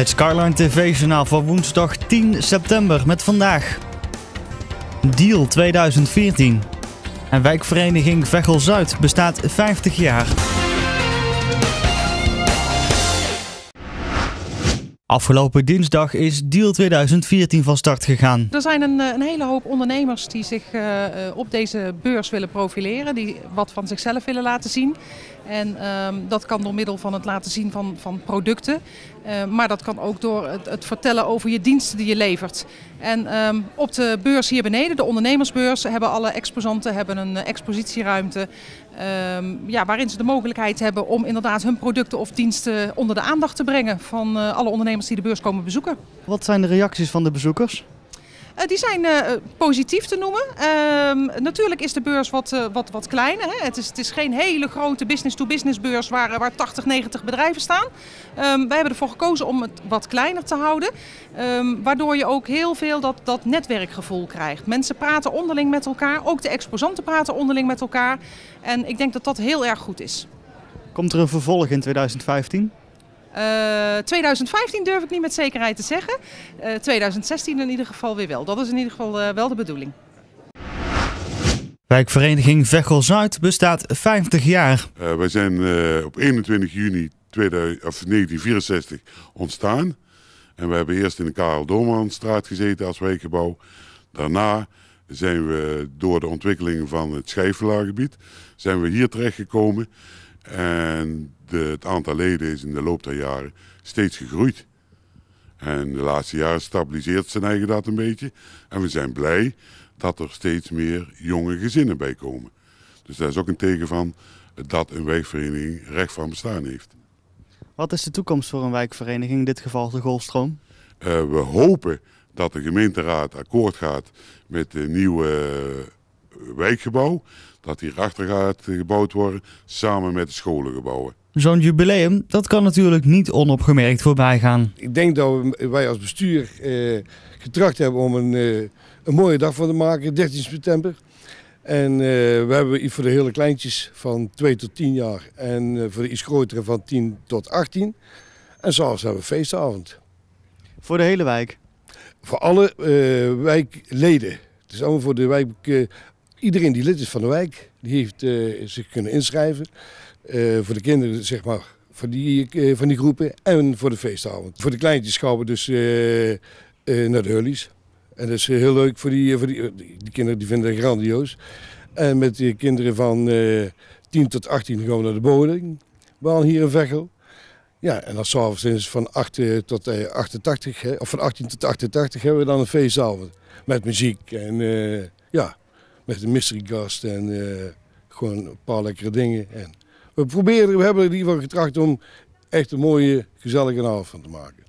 Het Skyline TV-journaal van woensdag 10 september met vandaag. Deal 2014. En wijkvereniging Veghel Zuid bestaat 50 jaar. Afgelopen dinsdag is Deal 2014 van start gegaan. Er zijn een, eh, een hele hoop ondernemers die zich uh, op deze beurs willen profileren, die wat van zichzelf willen laten zien. En um, dat kan door middel van het laten zien van, van producten, maar dat kan ook door het, vertellen over je diensten die je levert. En um, op de beurs hier beneden, de ondernemersbeurs, hebben alle exposanten hebben een expositieruimte um, ja, waarin ze de mogelijkheid hebben om inderdaad hun producten of diensten onder de aandacht te brengen van uh, alle ondernemers die de beurs komen bezoeken. Wat zijn de reacties van de bezoekers? Uh, die zijn uh, positief te noemen. Uh, natuurlijk is de beurs wat, uh, wat, wat kleiner. Hè. Het, is, het is geen hele grote business-to-business beurs waar, waar 80, 90 bedrijven staan. Um, wij hebben ervoor gekozen om het wat kleiner te houden. Um, waardoor je ook heel veel dat, dat netwerkgevoel krijgt. Mensen praten onderling met elkaar. Ook de exposanten praten onderling met elkaar. En ik denk dat dat heel erg goed is. Komt er een vervolg in 2015? Uh, 2015 durf ik niet met zekerheid te zeggen. Uh, 2016 in ieder geval weer wel. Dat is in ieder geval uh, wel de bedoeling. Wijkvereniging Veghel Zuid bestaat 50 jaar. Uh, wij zijn op 21 juni 2000, of 1964 ontstaan. En we hebben eerst in de Karel Doormanstraat gezeten als wijkgebouw. Daarna zijn we door de ontwikkeling van het Schijfelaargebied zijn we hier terechtgekomen. En de, het aantal leden is in de loop der jaren steeds gegroeid. En de laatste jaren stabiliseert zijn eigen dat een beetje. En we zijn blij dat er steeds meer jonge gezinnen bij komen. Dus dat is ook een teken van dat een wijkvereniging recht van bestaan heeft. Wat is de toekomst voor een wijkvereniging, in dit geval de Golfstroom? Uh, we hopen dat de gemeenteraad akkoord gaat met de nieuwe wijkgebouw. Dat hierachter gaat gebouwd worden samen met de scholengebouwen. Zo'n jubileum, dat kan natuurlijk niet onopgemerkt voorbij gaan. Ik denk dat wij als bestuur eh, getracht hebben om een, eh, een mooie dag van te maken, 13 september. En uh, we hebben iets voor de hele kleintjes van 2 tot 10 jaar en uh, voor de iets grotere van 10 tot 18. En s'avonds hebben we feestavond. Voor de hele wijk? Voor alle uh, wijkleden. Het is allemaal voor de wijk. Iedereen die lid is van de wijk, die heeft zich kunnen inschrijven. Uh, voor de kinderen, zeg maar, van die, uh, van die groepen en voor de feestavond. Voor de kleintjes gaan we dus naar de Hullies. En dat is heel leuk voor die, voor die, kinderen, die vinden het grandioos. En met de kinderen van 10 tot 18 gaan we naar de bowlingbaan hier in Veghel. Ja, en dan s'avonds is van 8 tot 88, hè, of van 18 tot 88 hebben we dan een feestavond. Met muziek en ja, met een mystery gast en gewoon een paar lekkere dingen. En we proberen, we hebben in ieder geval getracht om echt een mooie, gezellige avond te maken.